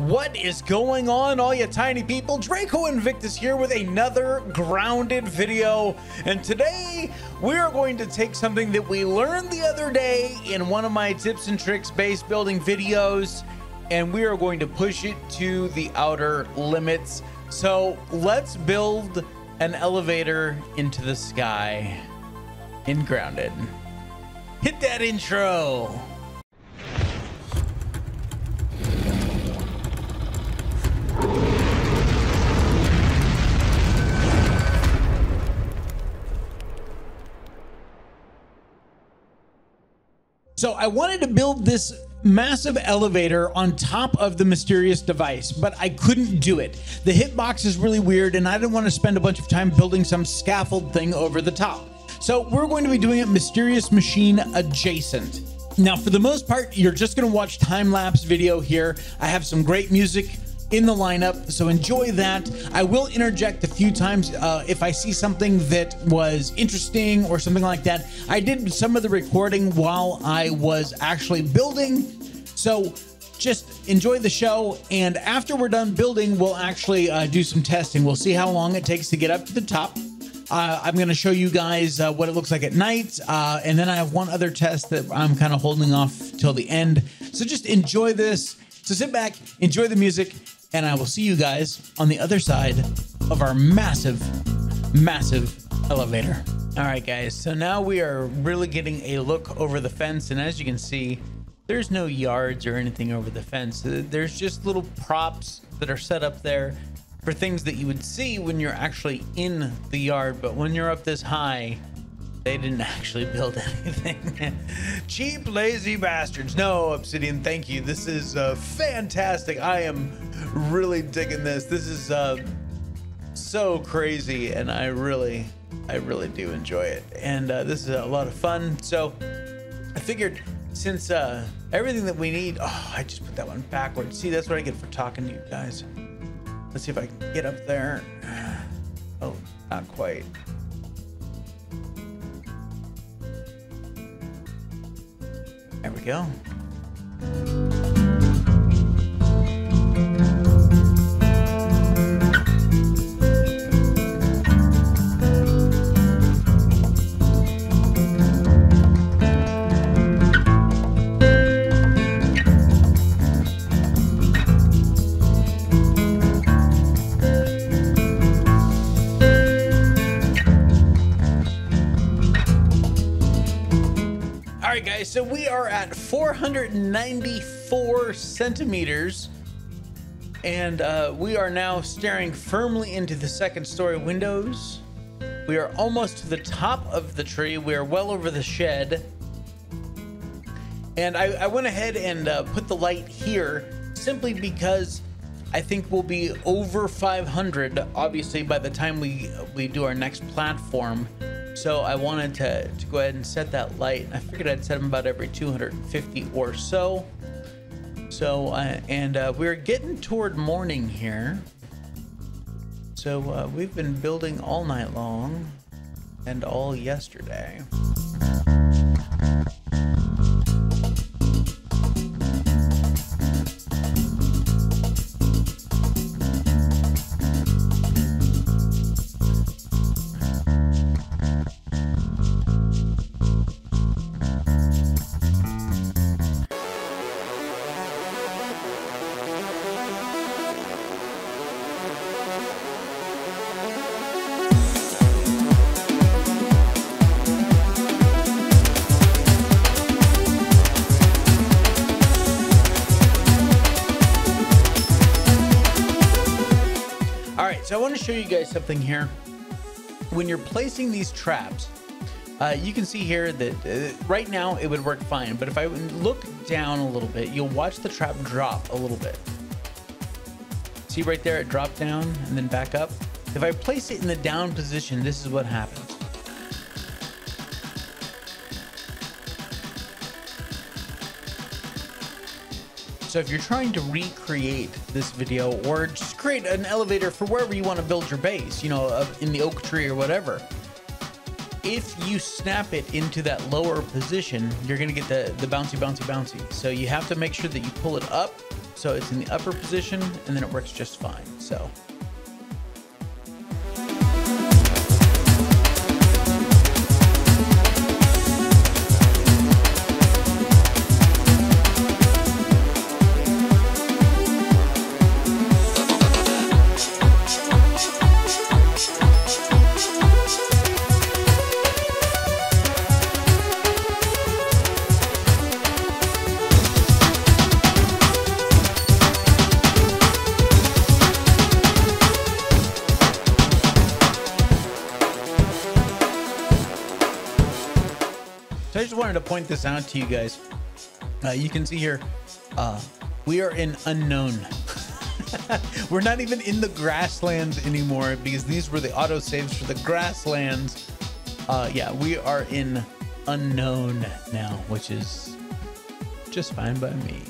What is going on, all you tiny people? Draco Invictus here with another grounded video. And today we are going to take something that we learned the other day in one of my tips and tricks base building videos, and we are going to push it to the outer limits. So let's build an elevator into the sky in grounded. Hit that intro. So I wanted to build this massive elevator on top of the mysterious device, but I couldn't do it. The hitbox is really weird, and I didn't want to spend a bunch of time building some scaffold thing over the top. So we're going to be doing it mysterious machine adjacent. Now, for the most part, you're just going to watch time lapse video here. I have some great music in the lineup. So enjoy that. I will interject a few times uh, if I see something that was interesting or something like that. I did some of the recording while I was actually building. So just enjoy the show. And after we're done building, we'll actually uh, do some testing. We'll see how long it takes to get up to the top. Uh, I'm going to show you guys uh, what it looks like at night. Uh, and then I have one other test that I'm kind of holding off till the end. So just enjoy this. So sit back, enjoy the music, and I will see you guys on the other side of our massive, massive elevator. All right, guys, so now we are really getting a look over the fence, and as you can see, there's no yards or anything over the fence. Uh, there's just little props that are set up there for things that you would see when you're actually in the yard, but when you're up this high, they didn't actually build anything. Cheap, lazy bastards. No, Obsidian, thank you. This is uh, fantastic. I am really digging this. This is uh, so crazy, and I really, I really do enjoy it. And uh, this is a lot of fun. So I figured since uh, everything that we need, oh, I just put that one backwards. See, that's what I get for talking to you guys. Let's see if I can get up there. Oh, not quite. There we go. So we are at 494 centimeters and uh, we are now staring firmly into the second story windows. We are almost to the top of the tree. We are well over the shed. And I, I went ahead and uh, put the light here simply because I think we'll be over 500, obviously, by the time we, we do our next platform. So I wanted to, to go ahead and set that light. I figured I'd set them about every 250 or so. So, uh, and uh, we're getting toward morning here. So uh, we've been building all night long and all yesterday. Show you guys something here. When you're placing these traps, uh, you can see here that uh, right now it would work fine, but if I look down a little bit, you'll watch the trap drop a little bit. See right there, it dropped down and then back up. If I place it in the down position, this is what happens. So if you're trying to recreate this video or just create an elevator for wherever you want to build your base, you know, in the oak tree or whatever, if you snap it into that lower position, you're going to get the, the bouncy, bouncy, bouncy. So you have to make sure that you pull it up So it's in the upper position and then it works just fine. So wanted to point this out to you guys. Uh, you can see here, uh, we are in unknown. We're not even in the grasslands anymore because these were the auto saves for the grasslands. Uh, yeah, we are in unknown now, which is just fine by me.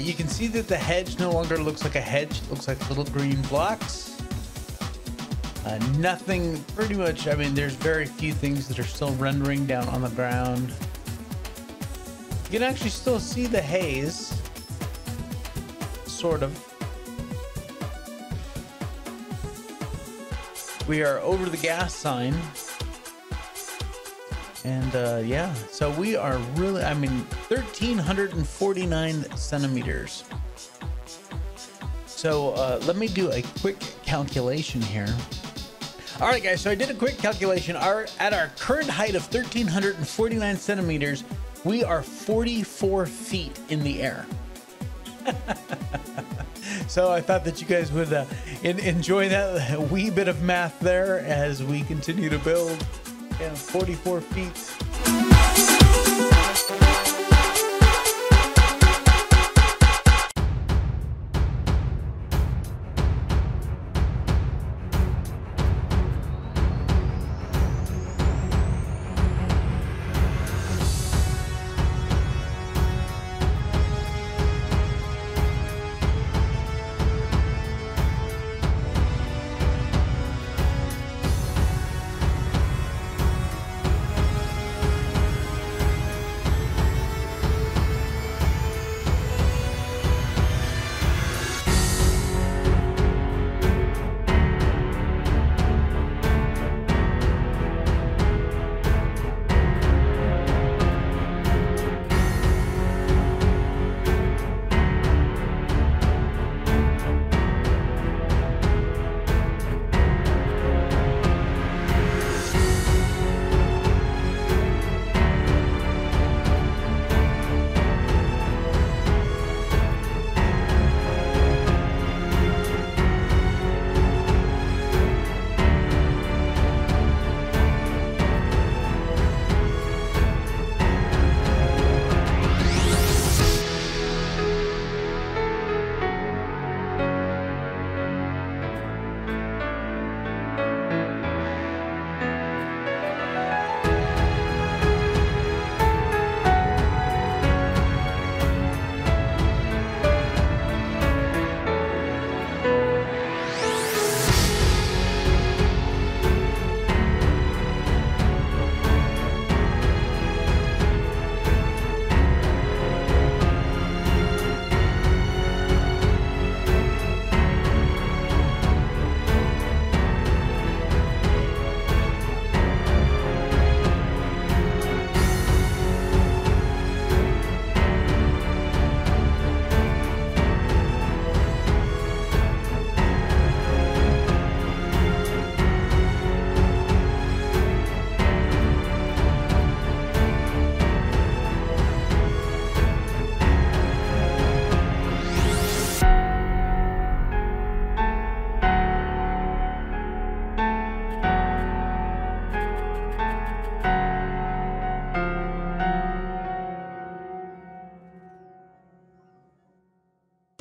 You can see that the hedge no longer looks like a hedge; it looks like little green blocks. Uh, nothing, pretty much. I mean, there's very few things that are still rendering down on the ground. You can actually still see the haze, sort of. We are over the gas sign. And uh, yeah, so we are really, I mean, 1,349 centimeters. So uh, let me do a quick calculation here. All right, guys, so I did a quick calculation. Our At our current height of 1,349 centimeters, we are 44 feet in the air. so I thought that you guys would uh, en- enjoy that wee bit of math there as we continue to build. Yeah, 44 feet.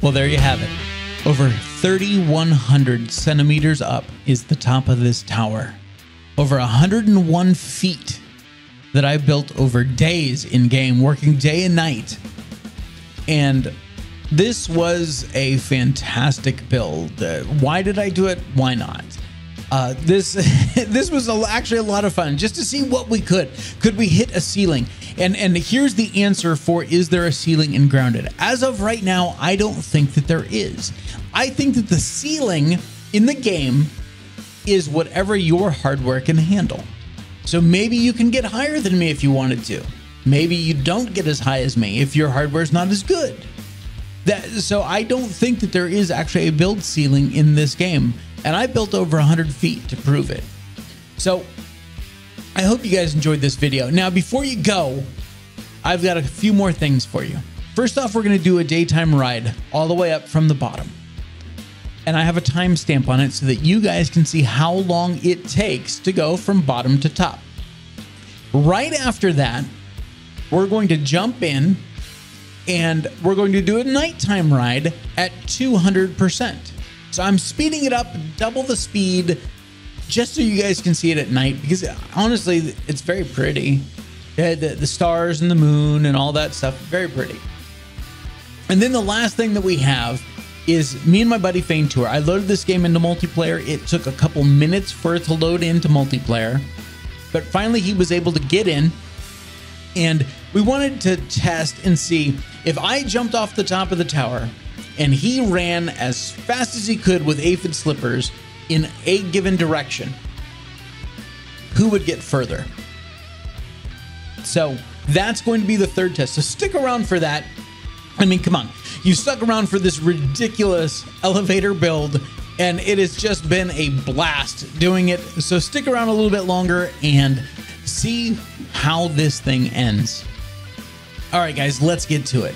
Well, there you have it. Over 3,100 centimeters up is the top of this tower. Over 101 feet that I built over days in game, working day and night. And this was a fantastic build. Uh, why did I do it? Why not? Uh, this this was a, actually a lot of fun just to see what we could. Could we hit a ceiling? And and here's the answer for is there a ceiling in grounded? As of right now, I don't think that there is. I think that the ceiling in the game is whatever your hardware can handle. So maybe you can get higher than me if you wanted to. Maybe you don't get as high as me if your hardware is not as good. That, so I don't think that there is actually a build ceiling in this game, and I built over 100 feet to prove it. So I hope you guys enjoyed this video. Now, before you go, I've got a few more things for you. First off, we're to do a daytime ride all the way up from the bottom. And I have a timestamp on it so that you guys can see how long it takes to go from bottom to top. Right after that, we're going to jump in and we're going to do a nighttime ride at 200%. So I'm speeding it up double the speed just so you guys can see it at night because honestly, it's very pretty. The, the, stars and the moon and all that stuff, very pretty. And then the last thing that we have is me and my buddy Fane Tour. I loaded this game into multiplayer. It took a couple minutes for it to load into multiplayer, but finally he was able to get in and we wanted to test and see if I jumped off the top of the tower and he ran as fast as he could with aphid slippers in a given direction, who would get further? So that's going to be the third test. So stick around for that. I mean, come on. You stuck around for this ridiculous elevator build, and it has just been a blast doing it. So stick around a little bit longer and see how this thing ends. All right, guys, let's get to it.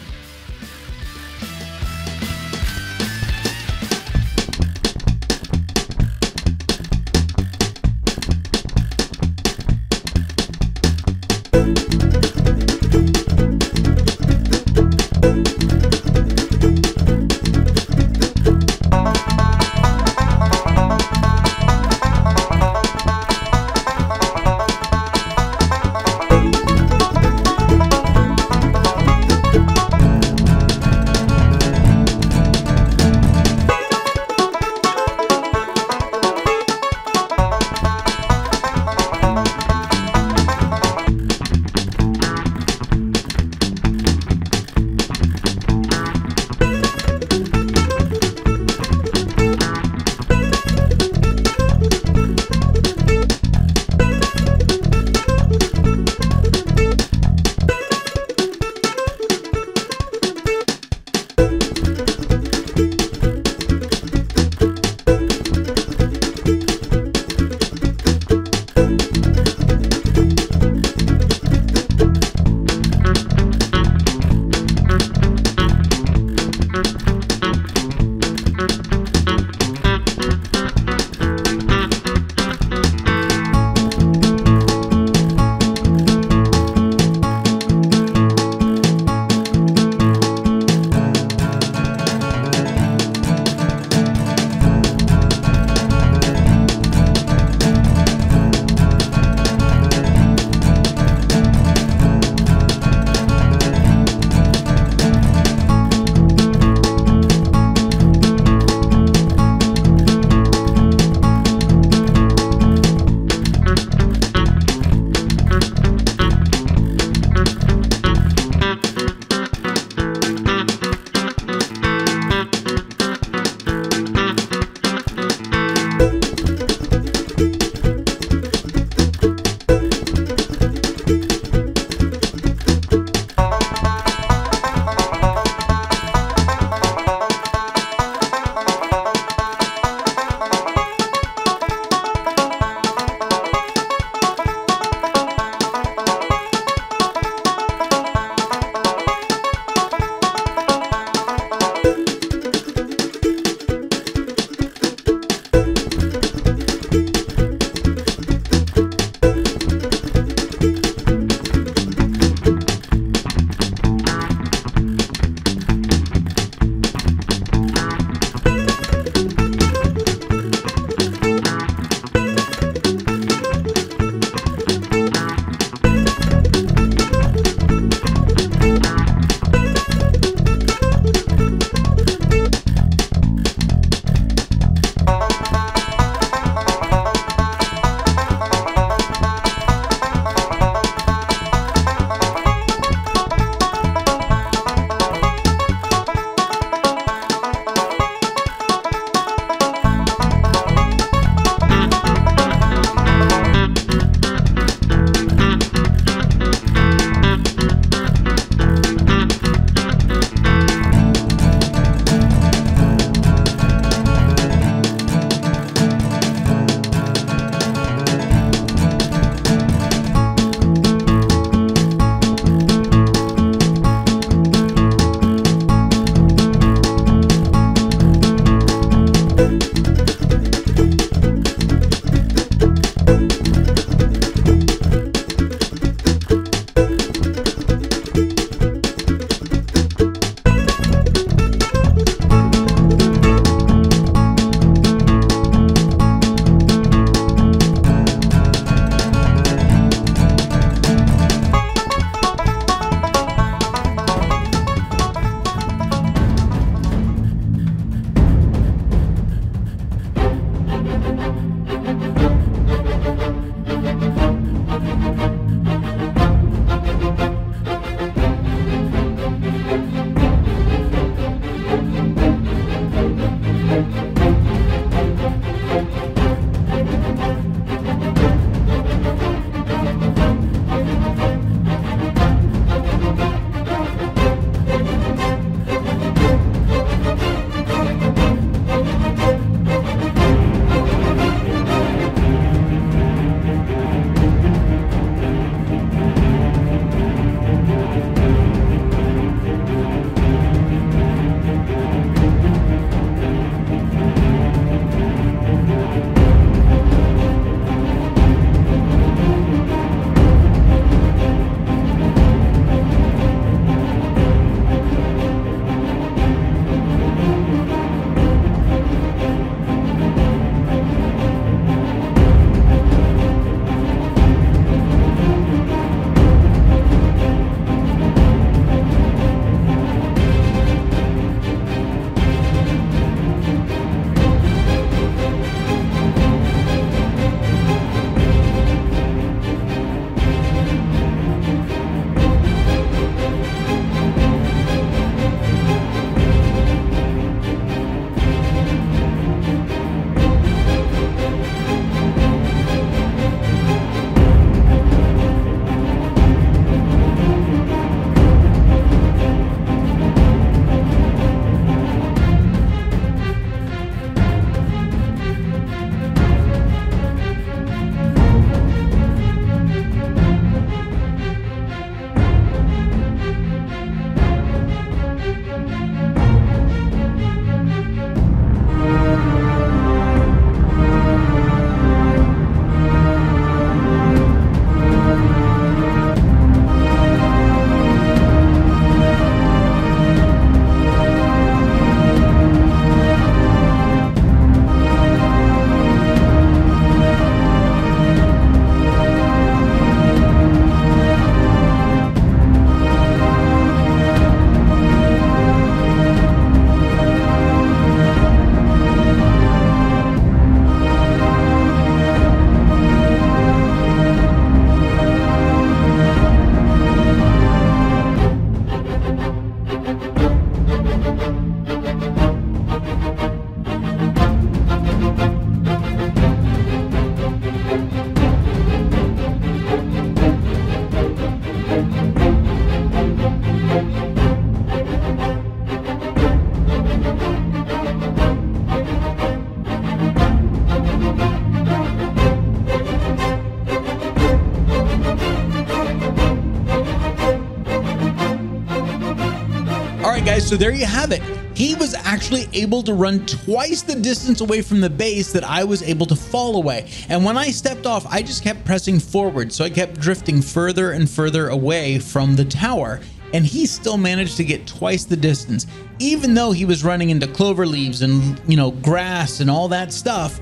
Guys, so there you have it. He was actually able to run twice the distance away from the base that I was able to fall away. And when I stepped off, I just kept pressing forward. So I kept drifting further and further away from the tower. And he still managed to get twice the distance, even though he was running into clover leaves and, you know, grass and all that stuff.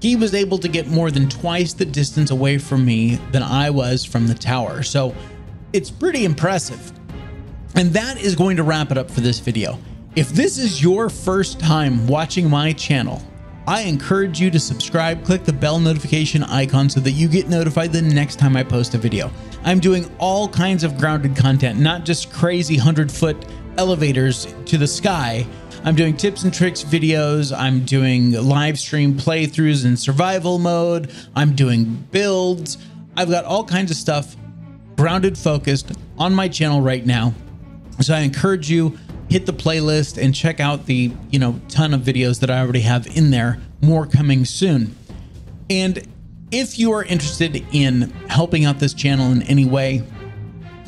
He was able to get more than twice the distance away from me than I was from the tower. So it's pretty impressive. And that is going to wrap it up for this video. If this is your first time watching my channel, I encourage you to subscribe, click the bell notification icon so that you get notified the next time I post a video. I'm doing all kinds of grounded content, not just crazy 100 foot elevators to the sky. I'm doing tips and tricks videos. I'm doing live stream playthroughs in survival mode. I'm doing builds. I've got all kinds of stuff grounded focused on my channel right now. So I encourage you hit the playlist and check out the, you know, ton of videos that I already have in there, more coming soon. And if you are interested in helping out this channel in any way,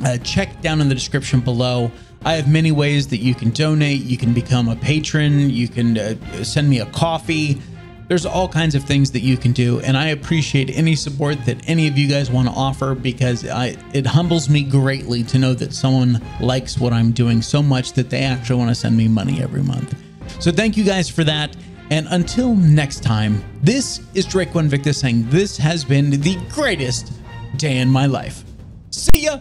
uh, check down in the description below. I have many ways that you can donate. You can become a patron. You can uh, send me a coffee there's all kinds of things that you can do and i appreciate any support that any of you guys want to offer because I, it humbles me greatly to know that someone likes what i'm doing so much that they actually want to send me money every month. So thank you guys for that and until next time this is Draco Invictus saying this has been the greatest day in my life. See ya